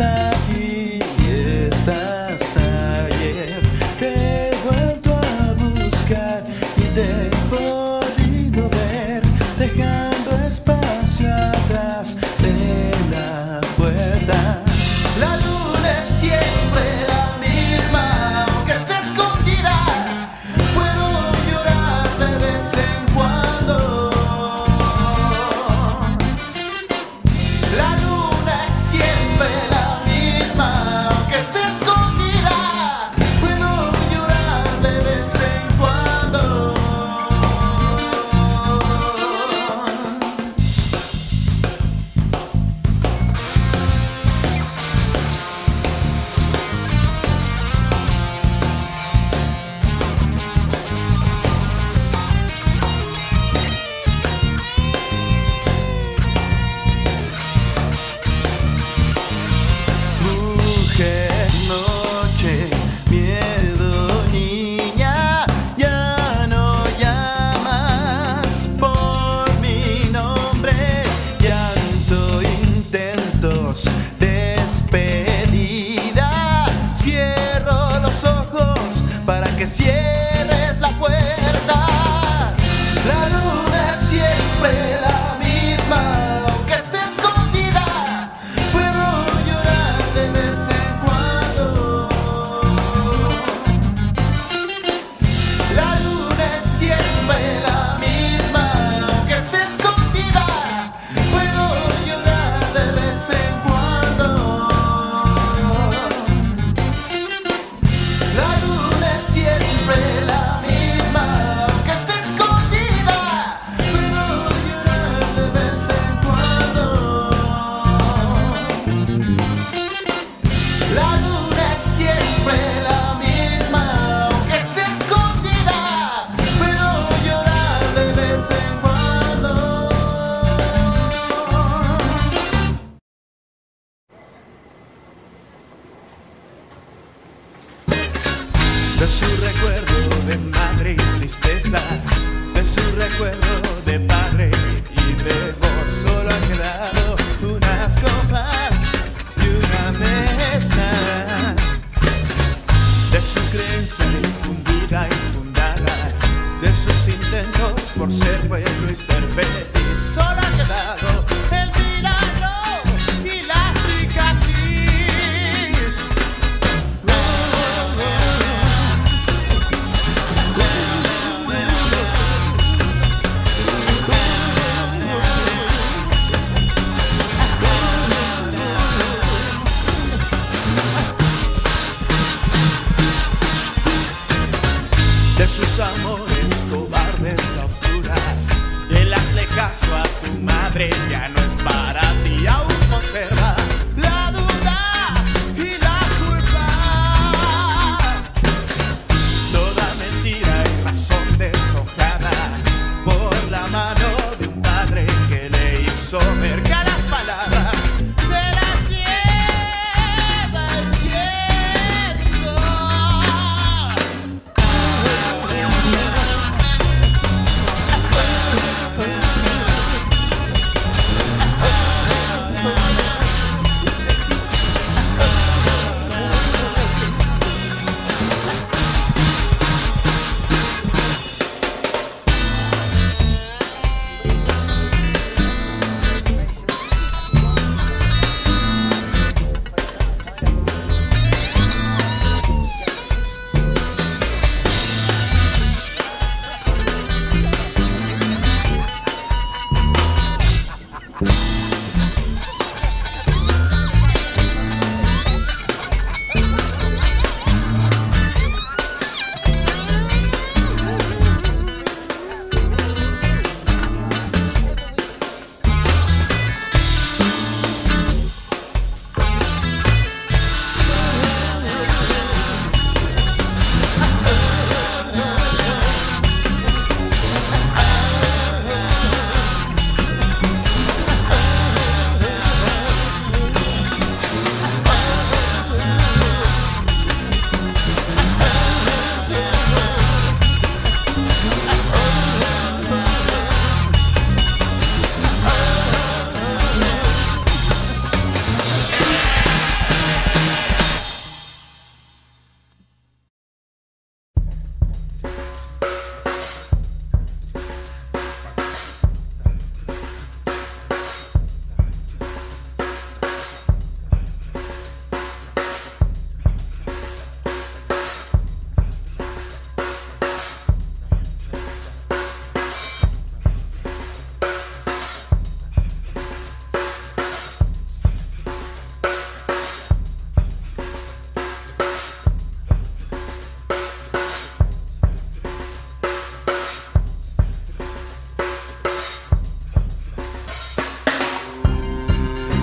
sun.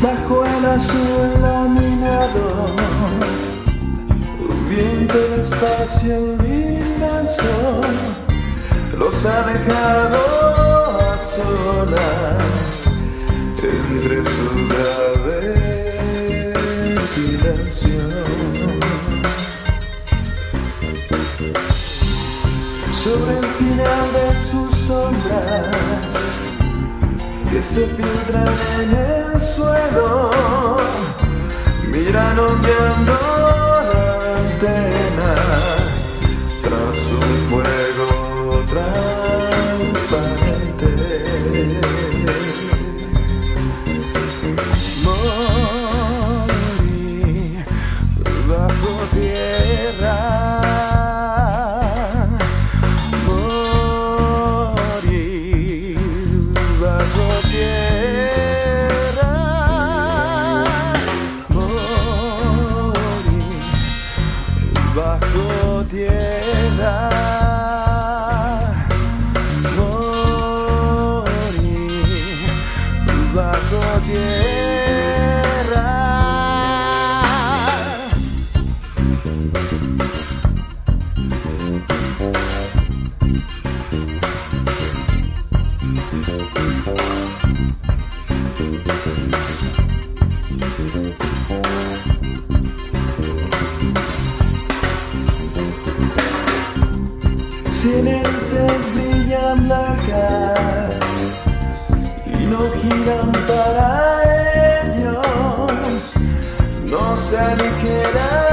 bajo el azul laminado, un viento de espacio inmenso los ha dejado a solas entre sus graves. se filtran en el suelo, miran ondeando. para ellos no se aligera.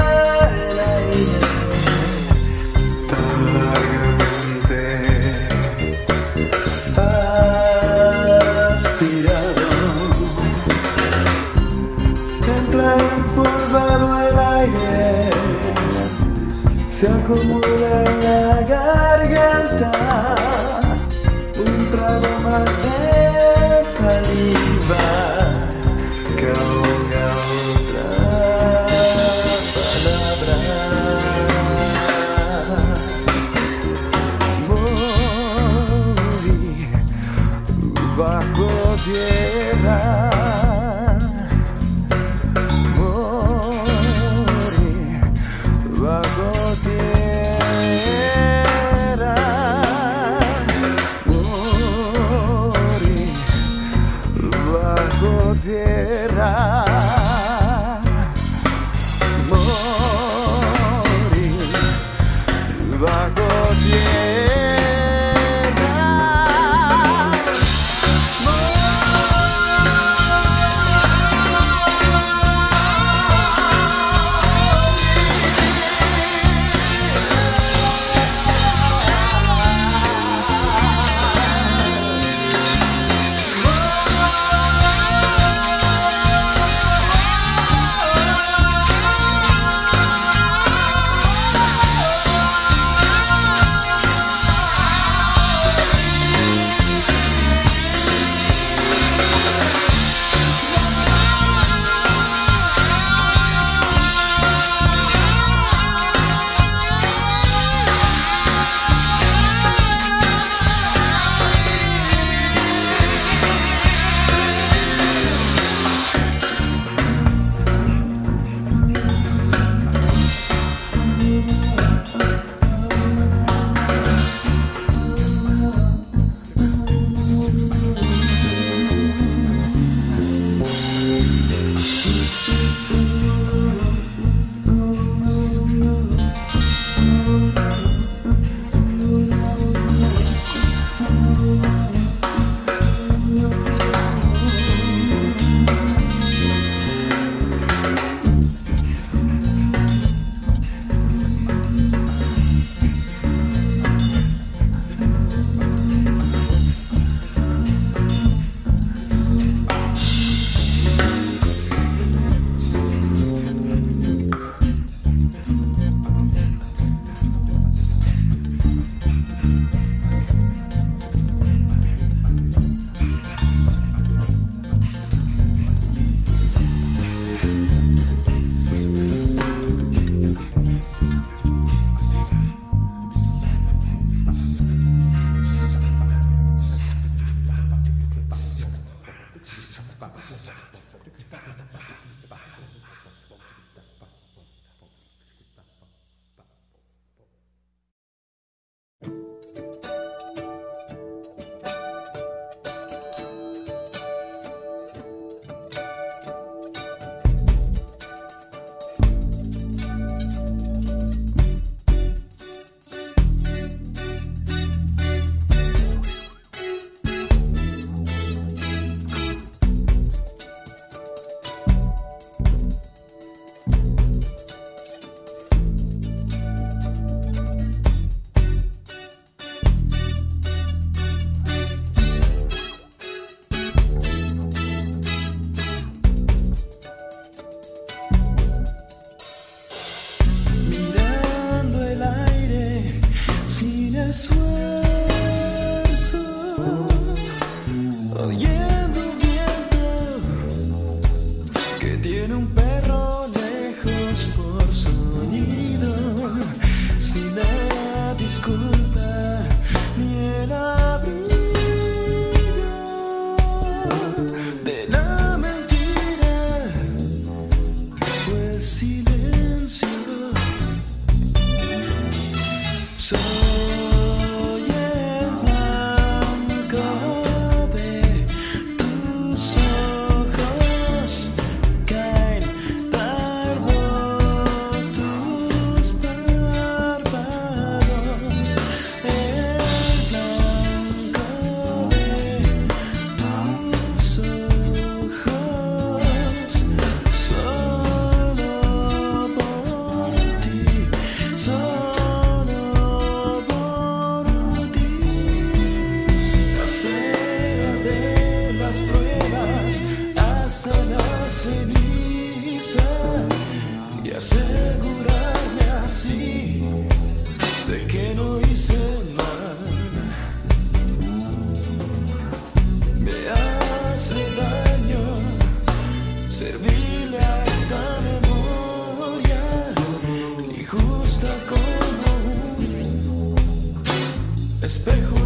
Espejo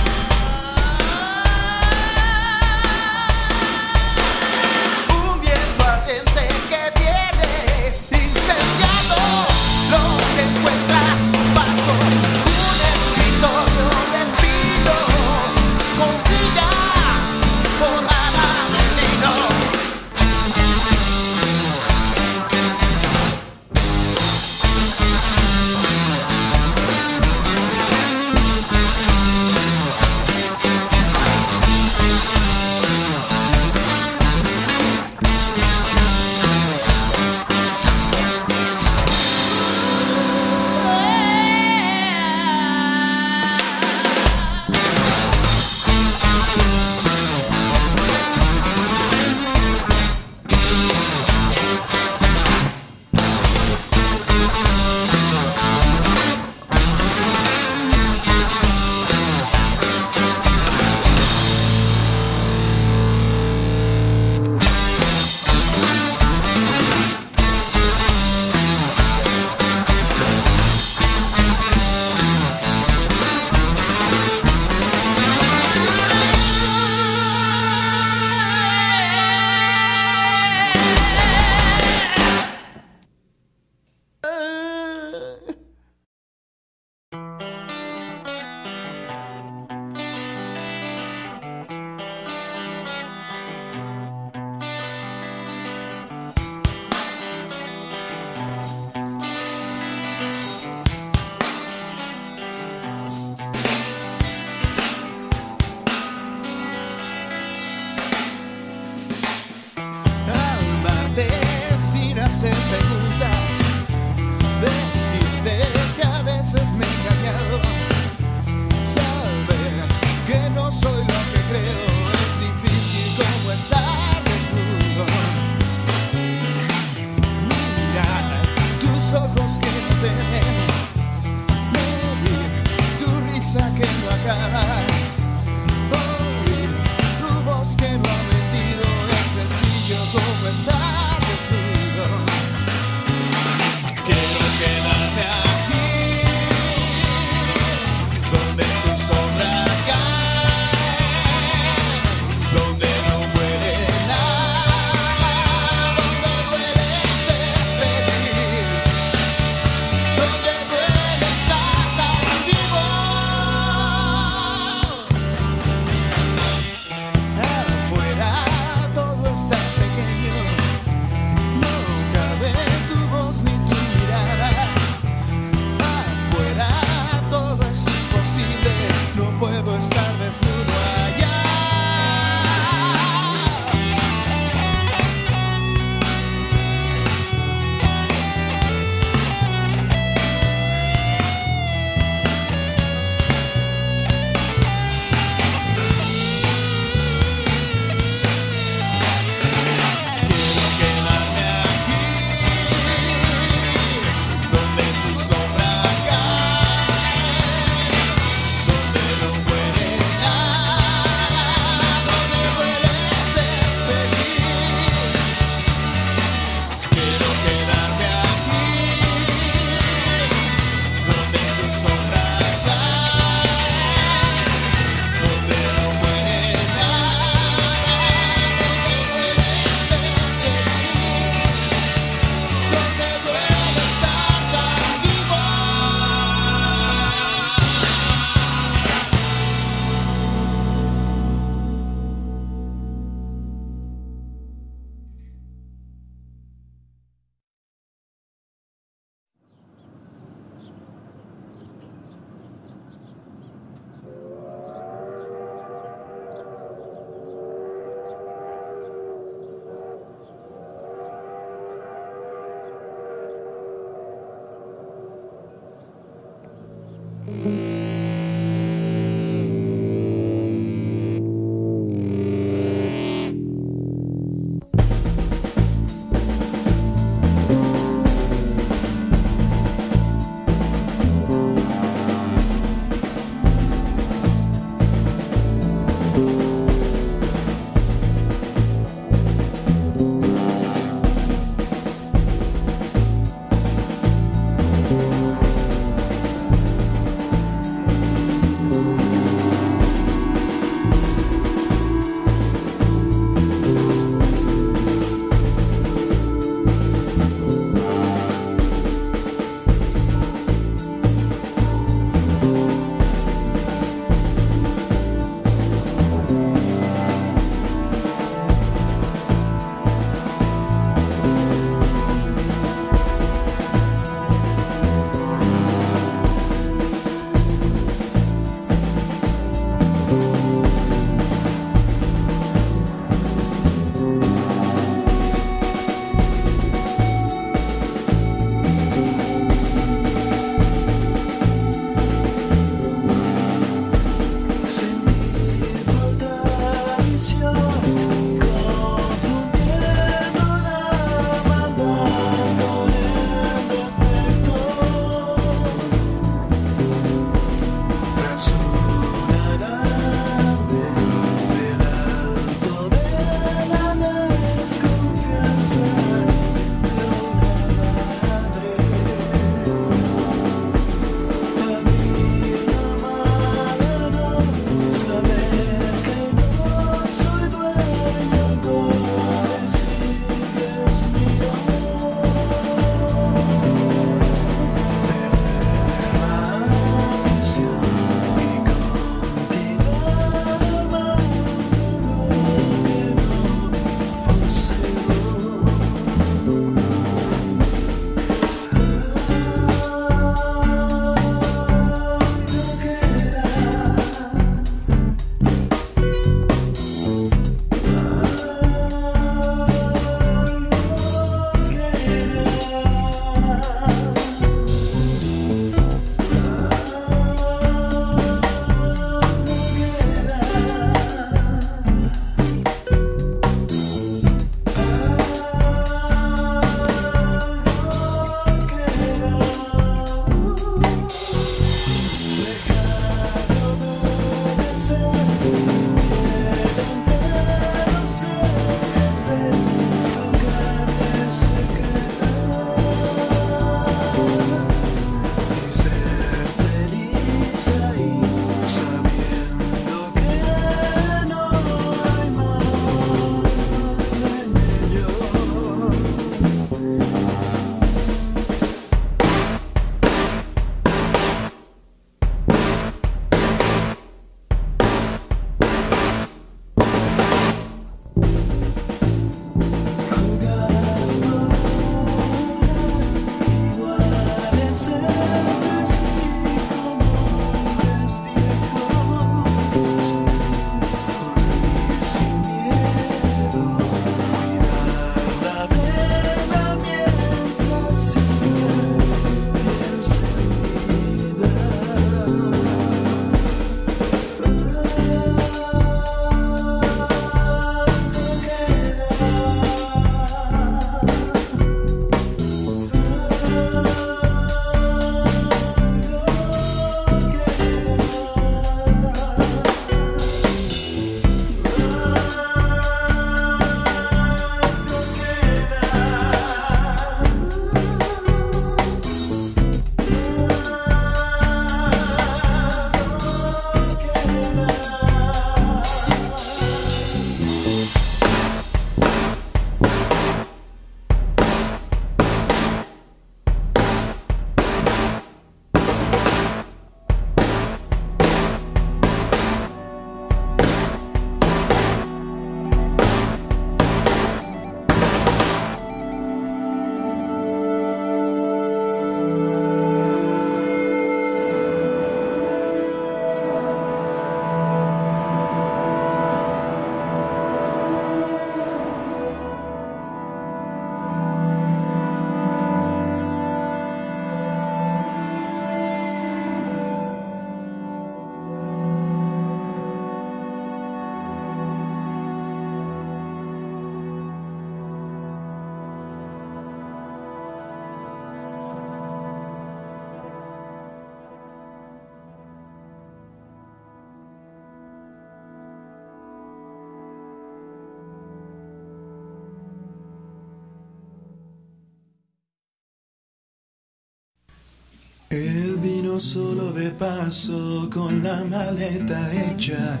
Él vino solo de paso con la maleta hecha.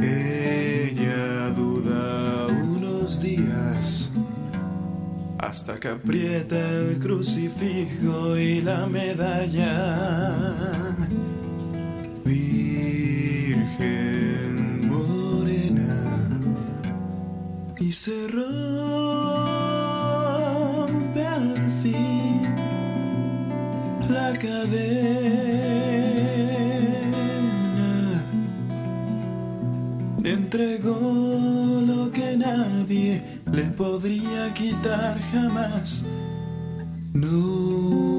Ella duda unos días hasta que aprieta el crucifijo y la medalla. Virgen morena y se cadena. Entregó lo que nadie le podría quitar jamás. No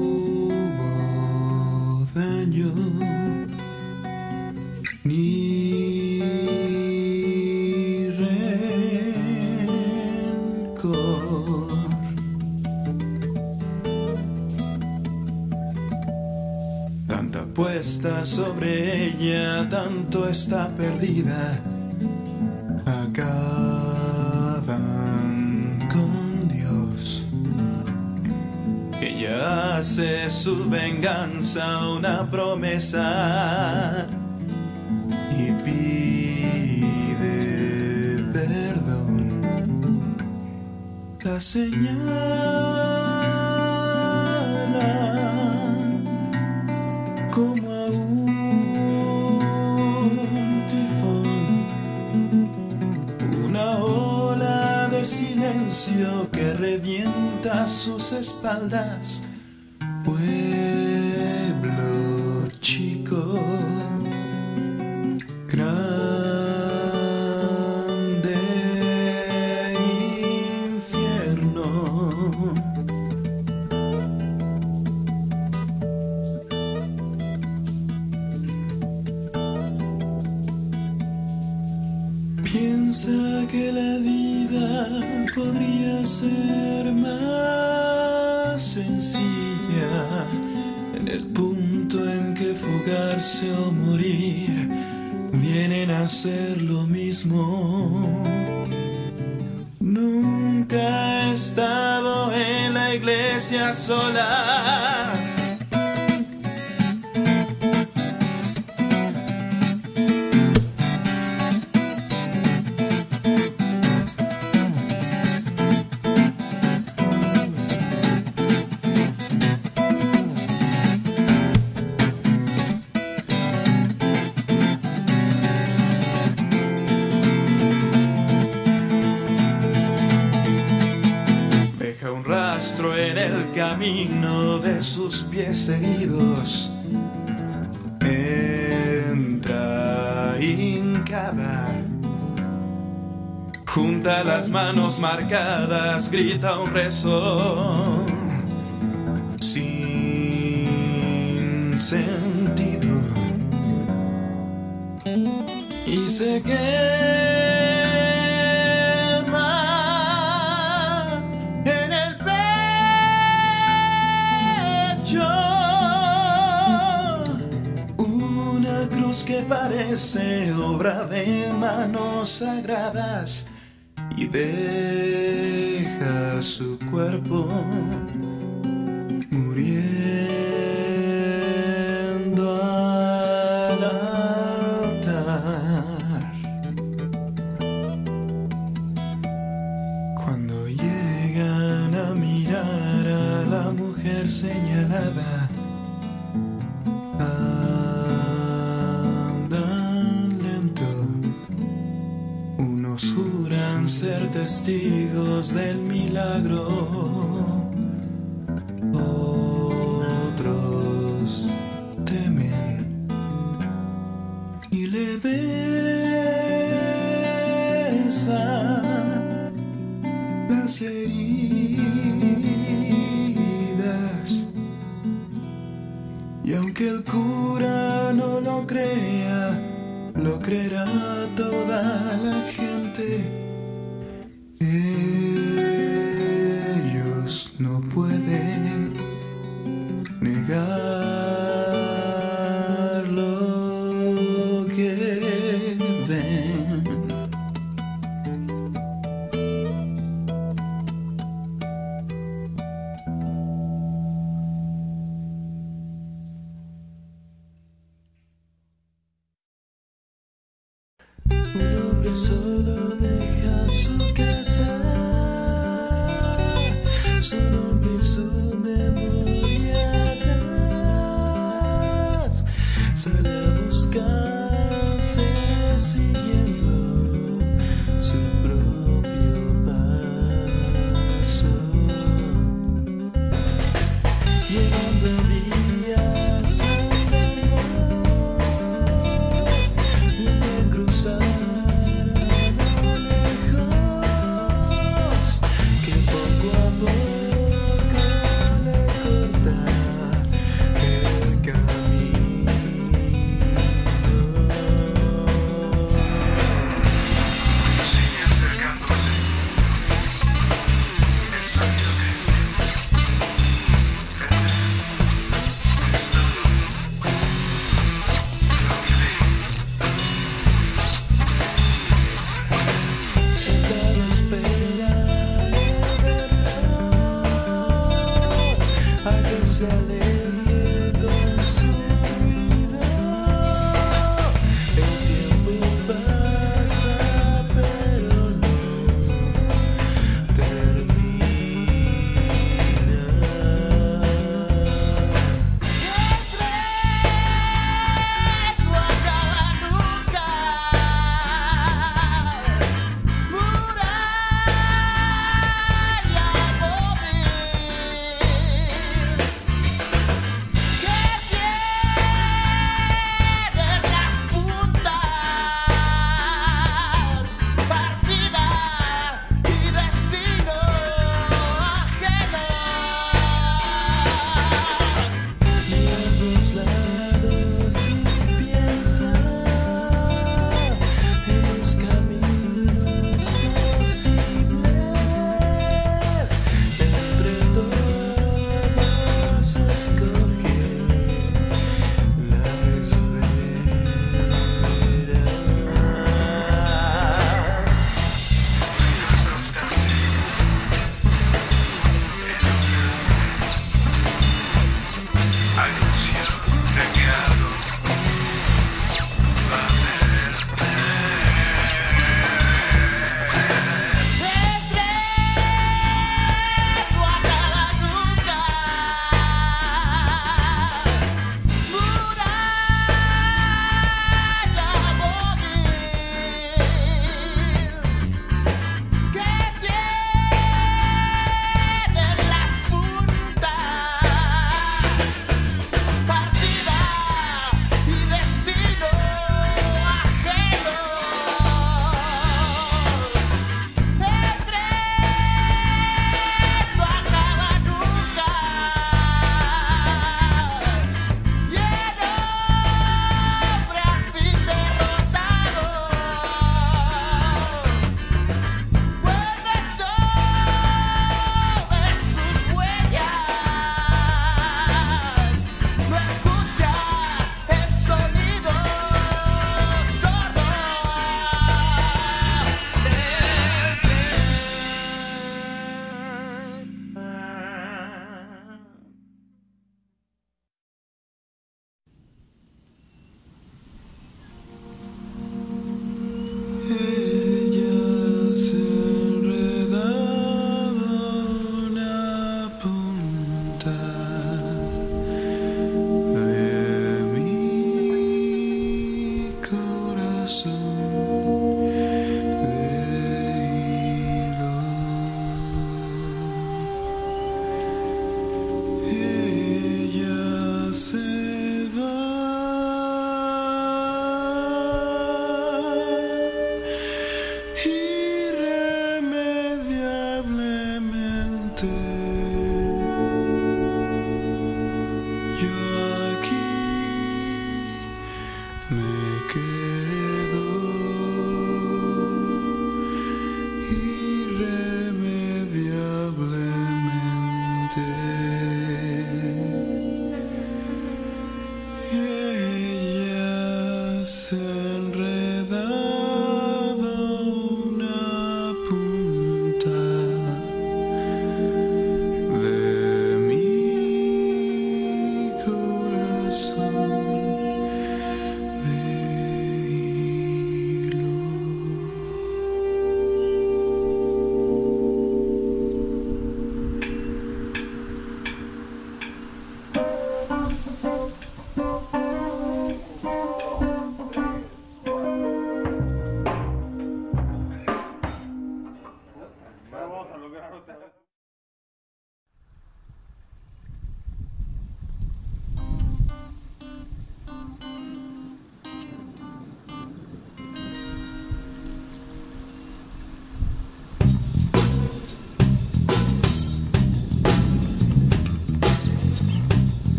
sobre ella, tanto está perdida. Acaban con Dios. Ella hace su venganza una promesa y pide perdón. La señala revienta sus espaldas. Pueblo chico, grande infierno. Piensa que la podría ser más sencilla en el punto en que fugarse o morir vienen a ser lo mismo. Nunca he estado en la iglesia sola. Marcadas, grita un rezo. Sin sentido. Y se quema en el pecho una cruz que parece obra de manos sagradas deja su cuerpo muriendo al altar. Cuando llegan a mirar a la mujer señalada, testigos del milagro,